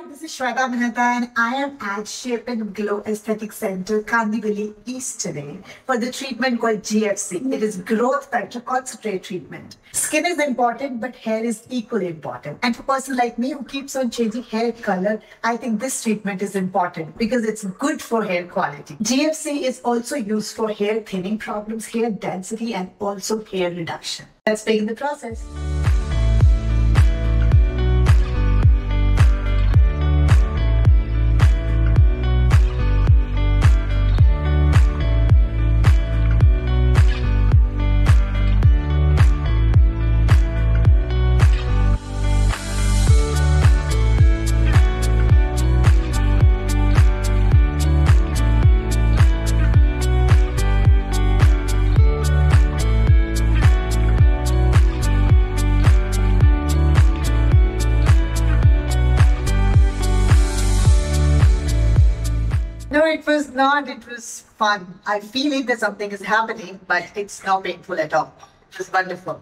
Hi, this is Shweta Mehta and I am at Shape and Glow Aesthetic Center, Kandivali East today for the treatment called GFC. It is growth factor concentrate treatment. Skin is important, but hair is equally important. And for a person like me who keeps on changing hair color, I think this treatment is important because it's good for hair quality. GFC is also used for hair thinning problems, hair density, and also hair reduction. Let's begin the process. No, it was not. It was fun. I feel it that something is happening, but it's not painful at all. It was wonderful.